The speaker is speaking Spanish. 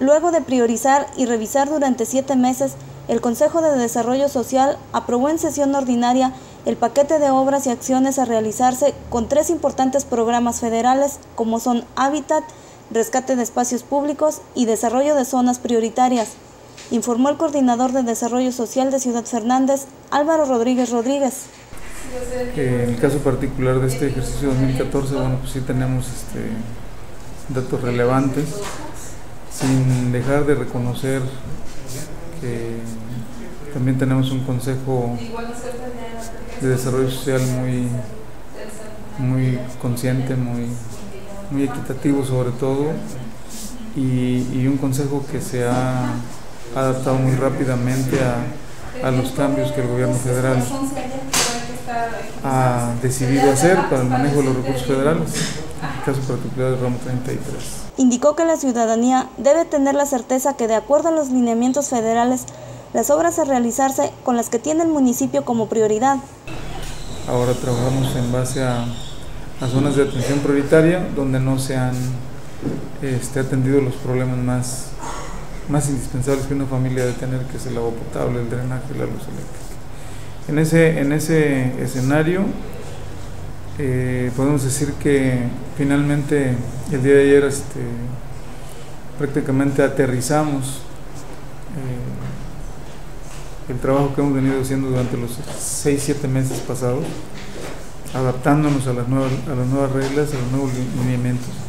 luego de priorizar y revisar durante siete meses, el Consejo de Desarrollo Social aprobó en sesión ordinaria el paquete de obras y acciones a realizarse con tres importantes programas federales como son Hábitat, Rescate de Espacios Públicos y Desarrollo de Zonas Prioritarias, informó el coordinador de Desarrollo Social de Ciudad Fernández, Álvaro Rodríguez Rodríguez. En el caso particular de este ejercicio 2014, bueno, pues sí tenemos este, datos relevantes, sin dejar de reconocer que también tenemos un consejo de desarrollo social muy, muy consciente, muy, muy equitativo sobre todo, y, un consejo que se ha adaptado muy rápidamente a, a los cambios que el gobierno federal ha decidido hacer para el manejo de los recursos federales, caso particular del ramo 33. Indicó que la ciudadanía debe tener la certeza que de acuerdo a los lineamientos federales, las obras a realizarse con las que tiene el municipio como prioridad. Ahora trabajamos en base a, zonas de atención prioritaria donde no se han este, atendido los problemas más, más indispensables que una familia debe tener, que es el agua potable, el drenaje la luz eléctrica. En ese, en ese escenario eh, podemos decir que finalmente el día de ayer este, prácticamente aterrizamos eh, el trabajo que hemos venido haciendo durante los 6-7 meses pasados, adaptándonos a las, nuevas, a las nuevas reglas, a los nuevos lineamientos.